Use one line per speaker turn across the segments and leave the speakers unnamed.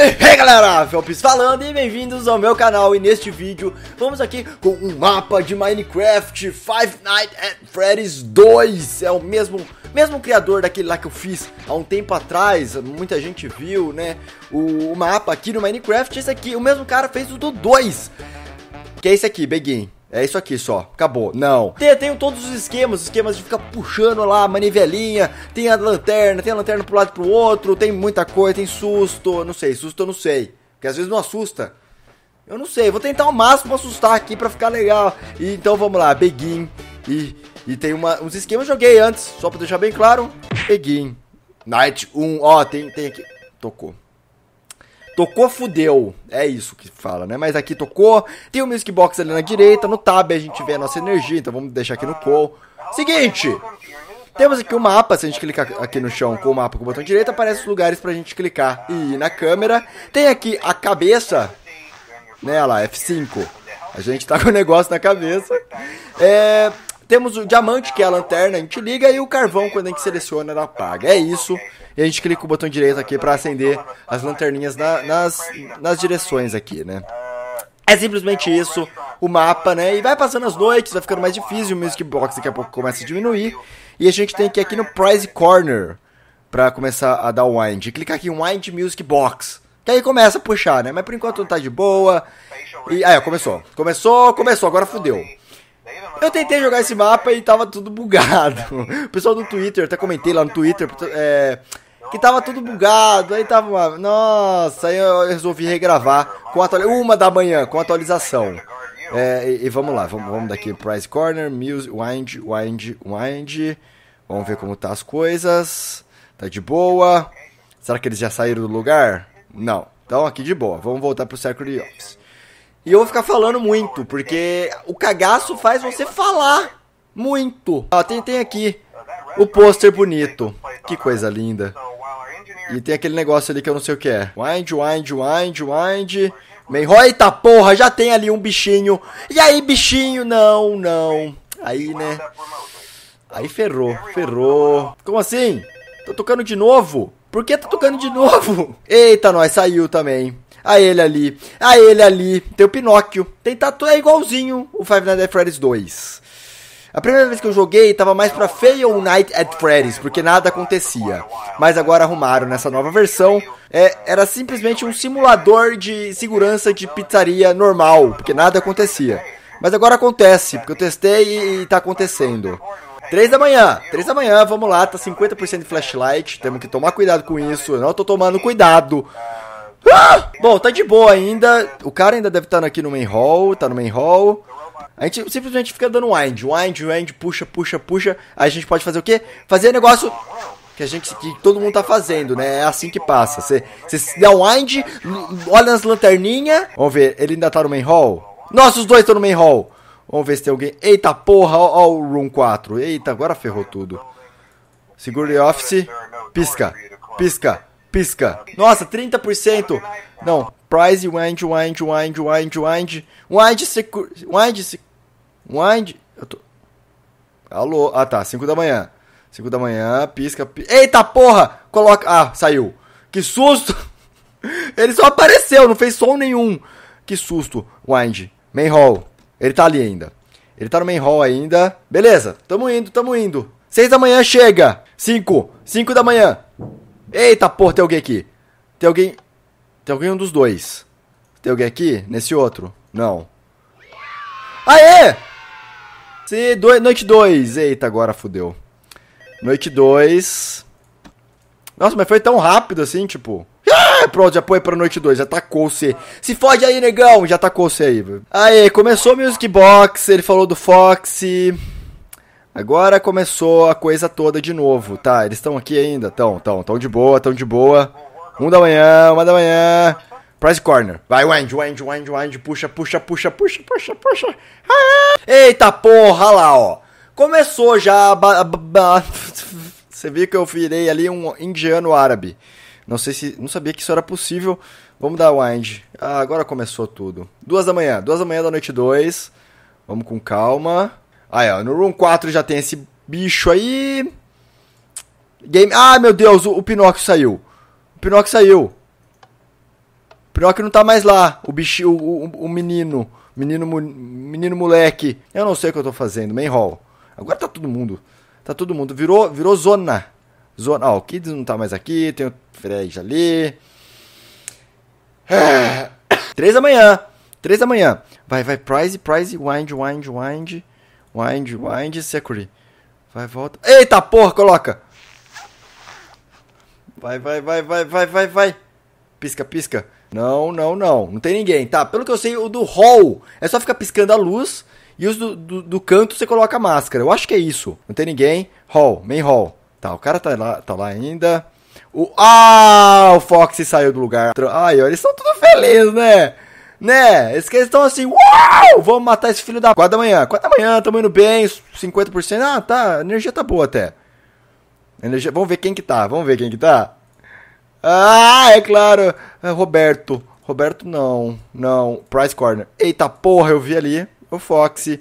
Hey galera, Felps falando e bem-vindos ao meu canal. E neste vídeo vamos aqui com um mapa de Minecraft Five Nights at Freddy's 2 É o mesmo, mesmo criador daquele lá que eu fiz há um tempo atrás, muita gente viu né? O, o mapa aqui no Minecraft. Esse aqui, o mesmo cara fez o do 2 Que é esse aqui, Begin é isso aqui só, acabou. Não. Tem, tem todos os esquemas, esquemas de ficar puxando lá a manivelinha, tem a lanterna, tem a lanterna pro lado e pro outro, tem muita coisa, tem susto, não sei, susto eu não sei. Porque às vezes não assusta. Eu não sei, vou tentar ao máximo assustar aqui pra ficar legal. E, então vamos lá, Begin. E, e tem uma, uns esquemas que eu joguei antes, só pra deixar bem claro. Begin. Night 1, ó, tem, tem aqui. Tocou. Tocou, fudeu. É isso que fala, né? Mas aqui tocou. Tem o Music Box ali na direita. No Tab a gente vê a nossa energia. Então vamos deixar aqui no Call. Seguinte. Temos aqui o mapa. Se a gente clicar aqui no chão com o mapa com o botão direito, aparece os lugares pra gente clicar e ir na câmera. Tem aqui a cabeça. Né, olha lá, F5. A gente tá com o negócio na cabeça. É, temos o diamante, que é a lanterna, a gente liga, e o carvão, quando a gente seleciona, ela apaga. É isso e a gente clica o botão direito aqui para acender as lanterninhas na, nas, nas direções aqui, né? É simplesmente isso, o mapa, né? E vai passando as noites, vai ficando mais difícil, o Music Box daqui a pouco começa a diminuir. E a gente tem que ir aqui no Prize Corner para começar a dar o wind. Clicar aqui em Wind Music Box. Que aí começa a puxar, né? Mas por enquanto não tá de boa. E aí, ó, começou. Começou, começou, agora fudeu. Eu tentei jogar esse mapa e tava tudo bugado. O pessoal do Twitter, até comentei lá no Twitter, é, que tava tudo bugado, aí tava, nossa, aí eu resolvi regravar com uma da manhã, com atualização. É, e, e, vamos lá, vamos, vamos daqui, Price Corner, Wind, Wind, Wind, vamos ver como tá as coisas, tá de boa, será que eles já saíram do lugar? Não, então aqui de boa, vamos voltar pro Security Office. E eu vou ficar falando muito, porque o cagaço faz você falar muito. Ó, tem, tem aqui o pôster bonito, que coisa linda. E tem aquele negócio ali que eu não sei o que é. Wind, wind, wind, wind. Eita porra, já tem ali um bichinho. E aí, bichinho? Não, não. Aí, né? Aí ferrou, ferrou. Como assim? Tô tocando de novo? Por que tá tocando de novo? Eita, nós, saiu também. A ele ali, a ele ali. Tem o Pinóquio. Tem tatu, é igualzinho o Five Nights at Freddy's 2. A primeira vez que eu joguei tava mais pra Fail Night at Freddy's, porque nada acontecia. Mas agora arrumaram nessa nova versão. É, era simplesmente um simulador de segurança de pizzaria normal, porque nada acontecia. Mas agora acontece, porque eu testei e tá acontecendo. 3 da manhã, 3 da manhã, vamos lá, tá 50% de flashlight, temos que tomar cuidado com isso, eu não tô tomando cuidado. Ah! Bom, tá de boa ainda, o cara ainda deve estar tá aqui no main hall, tá no main hall. A gente simplesmente fica dando wind, wind, wind, puxa, puxa, puxa. Aí a gente pode fazer o quê? Fazer negócio que a gente que todo mundo tá fazendo, né? É assim que passa. Você dá wind, olha nas lanterninhas. Vamos ver, ele ainda tá no main hall? Nossa, os dois estão no main hall. Vamos ver se tem alguém. Eita porra, ó, ó, o room 4. Eita, agora ferrou tudo. Segure office. Pisca, pisca, pisca. Nossa, 30%. Não, prize, wind, wind, wind, wind, wind. Wind, secure, wind, secure. Wind. Eu tô. Alô? Ah tá, 5 da manhã. 5 da manhã, pisca, pisca. Eita porra! Coloca. Ah, saiu. Que susto! Ele só apareceu, não fez som nenhum. Que susto. Wind. Main hall. Ele tá ali ainda. Ele tá no main hall ainda. Beleza, tamo indo, tamo indo. 6 da manhã chega. 5. 5 da manhã. Eita porra, tem alguém aqui. Tem alguém. Tem alguém um dos dois. Tem alguém aqui? Nesse outro? Não. Aê! Se do... Noite 2. Eita, agora fudeu. Noite 2. Nossa, mas foi tão rápido assim, tipo. Ah, pronto, já foi pra noite 2, já tacou você. Se fode aí, negão, já tacou você aí. Aí, começou o Music Box, ele falou do Foxy. Agora começou a coisa toda de novo, tá? Eles estão aqui ainda? Estão, estão, estão de boa, estão de boa. Um da manhã, uma da manhã. Price Corner. Vai, wind, wind, wind, wind. Puxa, puxa, puxa, puxa, puxa, puxa. Ah! Eita porra, lá, ó. Começou já. Você viu que eu virei ali um indiano árabe. Não sei se. Não sabia que isso era possível. Vamos dar wind. Ah, agora começou tudo. Duas da manhã. Duas da manhã da noite 2. Vamos com calma. Aí, ó. No room 4 já tem esse bicho aí. Game. Ah, meu Deus, o, o Pinóquio saiu. O Pinóquio saiu. Pinóquio não tá mais lá. O bicho, o, o, o menino. Menino, menino moleque. Eu não sei o que eu tô fazendo. Main hall. Agora tá todo mundo. Tá todo mundo. Virou, virou zona. Zona. Ó, o Kids não tá mais aqui. Tem o Fred ali. É. Três da manhã. Três da manhã. Vai, vai. Prize, prize. Wind, wind, wind. Wind, wind. Security. Vai, volta. Eita porra, coloca. Vai, vai, vai, vai, vai, vai, vai. Pisca, pisca. Não, não, não. Não tem ninguém. Tá, pelo que eu sei, o do hall é só ficar piscando a luz. E os do, do, do, canto você coloca a máscara. Eu acho que é isso. Não tem ninguém. Hall, main hall. Tá, o cara tá lá, tá lá ainda. O, ah, o Fox saiu do lugar. Ai, eles estão tudo felizes, né? Né? Eles estão assim, uau! Vamos matar esse filho da... 4 da manhã. 4 da manhã, tamo indo bem, 50%. Ah, tá, a energia tá boa até. Energia... Vamos ver quem que tá, vamos ver quem que tá. Ah, é claro. É Roberto. Roberto não, não. Price Corner. Eita porra, eu vi ali. O Fox.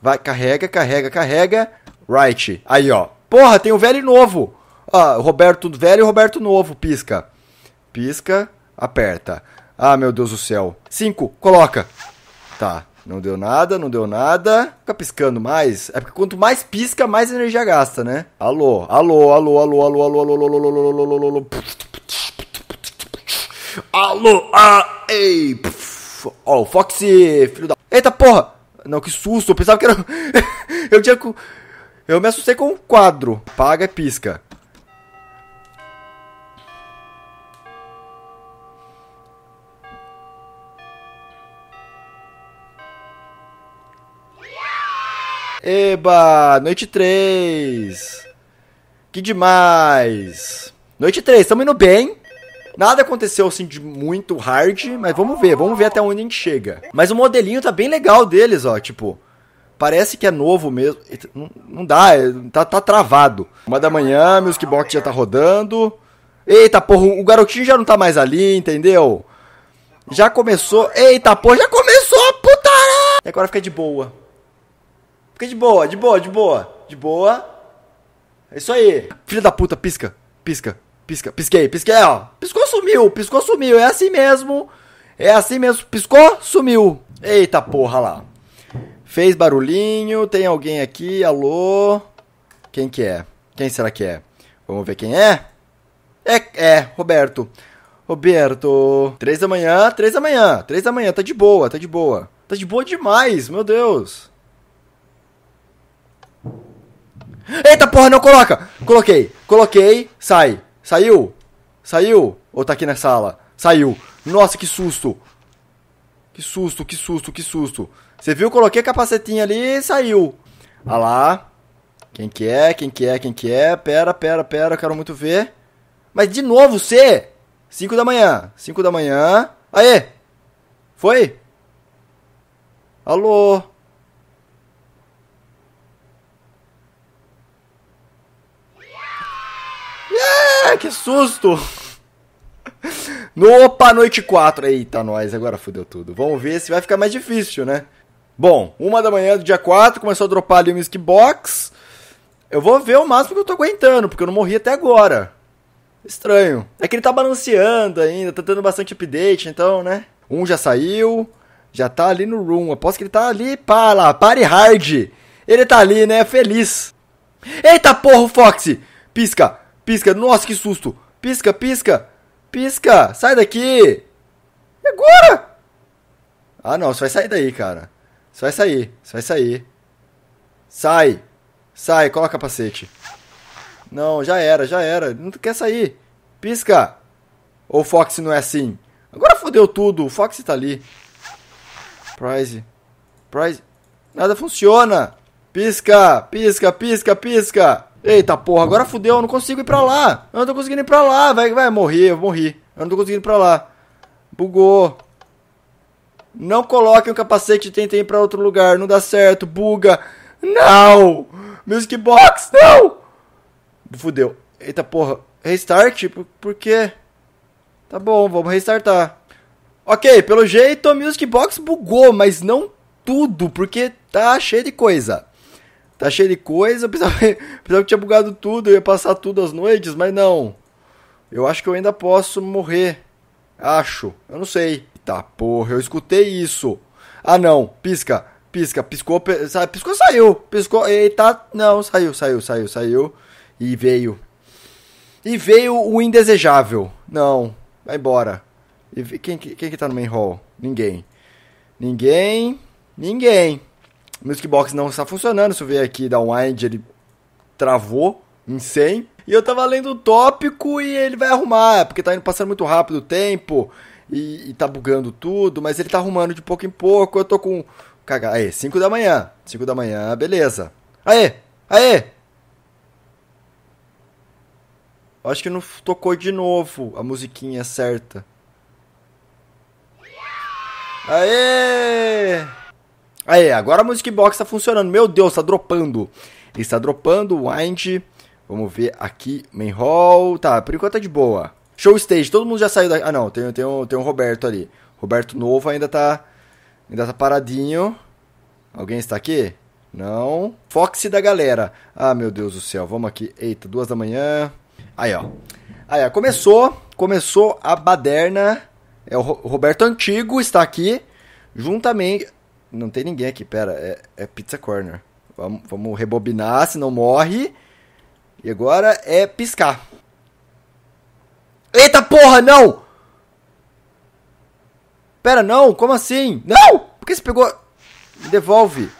Vai, carrega, carrega, carrega. Right. Aí, ó. Porra, tem o velho e novo. Ah, Roberto velho e Roberto novo. Pisca. Pisca, aperta. Ah, meu Deus do céu. Cinco, coloca. Tá. Não deu nada, não deu nada. Fica piscando mais. É porque quanto mais pisca, mais energia gasta, né? Alô, alô, alô, alô, alô, alô, alô, alô, alô, alô, alô, alô, alô, alô. Alô, ah, ei. Ó, o Foxy, filho da. Eita porra! Não, que susto, eu pensava que era. eu tinha. Eu me assustei com um quadro. Paga e pisca. Eba, noite 3. Que demais. Noite 3, estamos indo bem. Nada aconteceu assim de muito hard, mas vamos ver, vamos ver até onde a gente chega. Mas o modelinho tá bem legal deles, ó, tipo, parece que é novo mesmo. Não, não dá, é, tá, tá travado. Uma da manhã, Music Box já tá rodando. Eita porra, o garotinho já não tá mais ali, entendeu? Já começou. Eita porra, já começou putaria! E agora fica de boa. Fica de boa, de boa, de boa. De boa. É isso aí. Filha da puta, pisca, pisca, pisca. Pisquei, pisquei, ó. Piscou, sumiu, piscou, sumiu. É assim mesmo. É assim mesmo. Piscou, sumiu. Eita porra lá. Fez barulhinho. Tem alguém aqui? Alô? Quem que é? Quem será que é? Vamos ver quem é? É, é, Roberto. Roberto. Três da manhã, três da manhã, três da manhã. Tá de boa, tá de boa. Tá de boa demais, meu Deus. Eita porra, não coloca! Coloquei, coloquei, sai. Saiu? Saiu? Ou tá aqui na sala? Saiu. Nossa, que susto. Que susto, que susto, que susto. Você viu? Coloquei a capacetinha ali e saiu. Ah lá. Quem que é? Quem que é? Quem que é? Pera, pera, pera, quero muito ver. Mas de novo, você! 5 da manhã. 5 da manhã. Aê! Foi? Alô? Que susto! No, opa, noite 4. Eita, nós, agora fodeu tudo. Vamos ver se vai ficar mais difícil, né? Bom, uma da manhã do dia 4, começou a dropar ali o Music Box. Eu vou ver o máximo que eu tô aguentando, porque eu não morri até agora. Estranho. É que ele tá balanceando ainda, tá dando bastante update, então, né? Um já saiu, já tá ali no room. Aposto que ele tá ali, pá, lá, pare hard. Ele tá ali, né, feliz. Eita porra, Foxy! Pisca, Pisca, nossa, que susto. Pisca, pisca. Pisca, sai daqui. E agora? Ah, não, você vai sair daí, cara. Você vai sair, você vai sair. Sai. Sai, coloca capacete. Não, já era, já era. Não quer sair. Pisca. Ou o Fox não é assim? Agora fodeu tudo. O Fox tá ali. Prize. Prize. Nada funciona. Pisca, pisca, pisca, pisca. Eita porra, agora fudeu, eu não consigo ir pra lá. Eu não tô conseguindo ir pra lá. Vai, vai morrer, eu morri. Eu não tô conseguindo ir pra lá. Bugou. Não coloque um capacete e tentem ir pra outro lugar. Não dá certo. Buga. Não! Music Box, não! Fudeu. Eita porra. Restart? Por, por quê? Tá bom, vamos restartar. Ok, pelo jeito a Music Box bugou, mas não tudo, porque tá cheio de coisa. Tá cheio de coisa, eu pensava, pensava que tinha bugado tudo, eu ia passar tudo às noites, mas não. Eu acho que eu ainda posso morrer. Acho. Eu não sei. Tá, porra, eu escutei isso. Ah, não. Pisca. Pisca. Piscou. Piscou, saiu. Piscou. Eita. Não, saiu, saiu, saiu, saiu. E veio. E veio o indesejável. Não. Vai embora. E quem, quem que tá no main hall? Ninguém. Ninguém. Ninguém. O Music Box não está funcionando. Se eu ver aqui da Wind, ele travou em 100. E eu tava lendo o tópico e ele vai arrumar, porque tá indo passando muito rápido o tempo e, e tá bugando tudo, mas ele tá arrumando de pouco em pouco. Eu tô com. Caga, aí, 5 da manhã. 5 da manhã, beleza. Aê! Aê! Acho que não tocou de novo a musiquinha certa. Aê! Aê, agora a Music Box tá funcionando. Meu Deus, tá dropando. Está dropando Wind. Vamos ver aqui, main hall. Tá, por enquanto tá de boa. Show stage, todo mundo já saiu da... Ah, não, tem, tem, um, tem um Roberto ali. Roberto novo ainda tá... Ainda tá paradinho. Alguém está aqui? Não. Foxy da galera. Ah, meu Deus do céu. Vamos aqui. Eita, duas da manhã. Aí, ó. Aí, ó. Começou. Começou a baderna. É o Roberto Antigo está aqui. Juntamente... Não tem ninguém aqui, pera. É, é Pizza Corner. Vamos, vamos rebobinar, senão morre. E agora é piscar. Eita porra, não! Pera, não, como assim? Não! Por que você pegou... Me devolve.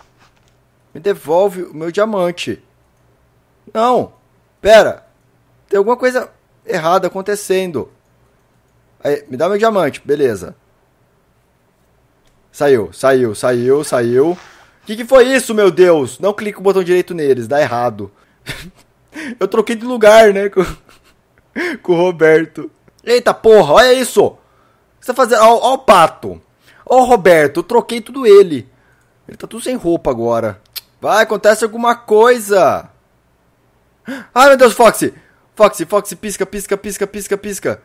Me devolve o meu diamante. Não. Pera. Tem alguma coisa errada acontecendo. Aí, me dá meu diamante. Beleza. Saiu, saiu, saiu, saiu. O que, que foi isso, meu Deus? Não com o botão direito neles, dá errado. Eu troquei de lugar, né? Com, com o Roberto. Eita porra, olha isso! O que você tá fazendo? Olha o pato. Ó o Roberto, eu troquei tudo ele. Ele tá tudo sem roupa agora. Vai, acontece alguma coisa. Ai, meu Deus, Foxy. Foxy, Foxy, pisca, pisca, pisca, pisca, pisca.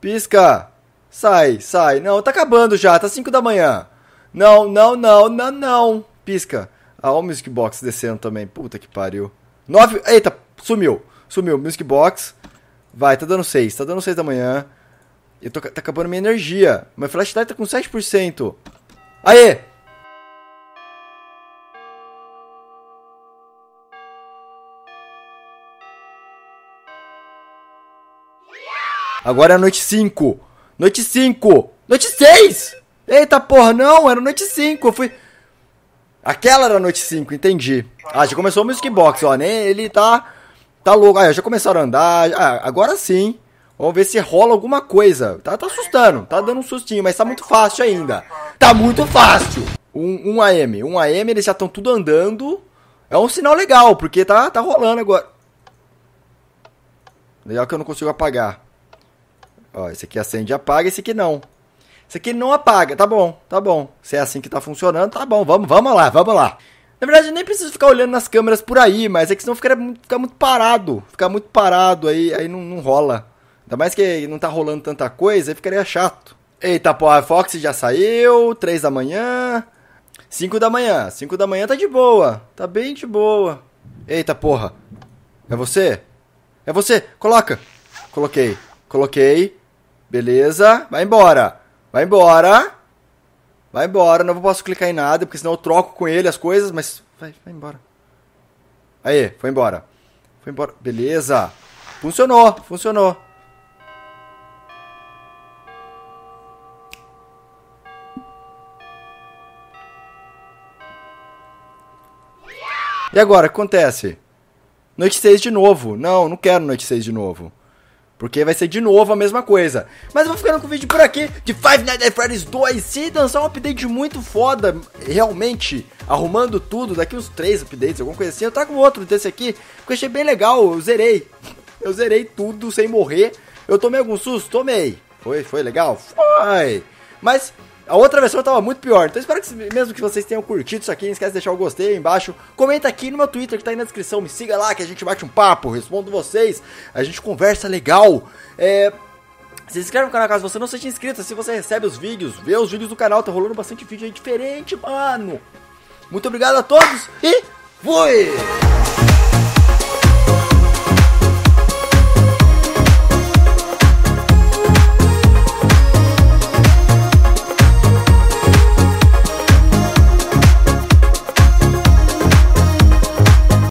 Pisca. Sai, sai. Não, tá acabando já, tá 5 da manhã. Não, não, não, não, não. Pisca. Ah, o Music Box descendo também. Puta que pariu. 9. Eita, Sumiu. Sumiu. Music Box. Vai, tá dando 6. Tá dando 6 da manhã. Eu tô, tá acabando minha energia. Meu flashlight tá com 7%. Aê! Agora é noite 5. Noite 5. Noite 6. Eita porra, não, era noite 5. Eu fui... Aquela era noite 5, entendi. Ah, já começou o Music Box, ó. Nem ele tá Tá louco. Ah, já começaram a andar. Ah, agora sim. Vamos ver se rola alguma coisa. Tá, tá assustando. Tá dando um sustinho, mas tá muito fácil ainda. Tá muito fácil. Um, um AM. Um AM, eles já estão tudo andando. É um sinal legal, porque tá, tá rolando agora. Legal que eu não consigo apagar. Ó, esse aqui acende e apaga, esse aqui não. Esse aqui não apaga, tá bom, tá bom. Se é assim que tá funcionando, tá bom, vamos, vamos lá, vamos lá. Na verdade, nem preciso ficar olhando nas câmeras por aí, mas é que senão fica fica muito parado. Ficar muito parado, aí, aí não, não rola. Ainda mais que não tá rolando tanta coisa, aí ficaria chato. Eita, porra, a Fox já saiu, 3 da manhã, 5 da manhã. 5 da manhã tá de boa, tá bem de boa. Eita, porra. É você? É você, coloca. Coloquei, coloquei. Beleza, vai embora. Vai embora. Vai embora, não posso clicar em nada, porque senão eu troco com ele as coisas, mas vai, vai embora. Aí, foi embora. Foi embora. Beleza. Funcionou, funcionou. E agora, o que acontece? Noite 6 de novo. Não, não quero noite 6 de novo. Porque vai ser de novo a mesma coisa. Mas eu vou ficando com o vídeo por aqui de Five Nights at Freddy's 2. Se lançar um update muito foda, realmente, arrumando tudo, daqui uns três updates, alguma coisa assim, eu trago outro desse aqui, porque achei bem legal, eu zerei. Eu zerei tudo sem morrer. Eu tomei algum susto? Tomei. Foi, foi legal? Foi. Mas a outra versão tava muito pior. Então espero que mesmo que vocês tenham curtido isso aqui, não esquece de deixar o gostei aí embaixo. Comenta aqui no meu Twitter que tá aí na descrição. Me siga lá que a gente bate um papo, respondo vocês. A gente conversa legal. É... Se inscreve no canal caso você não seja inscrito, assim você recebe os vídeos, vê os vídeos do canal, tá rolando bastante vídeo aí diferente, mano. Muito obrigado a todos e fui!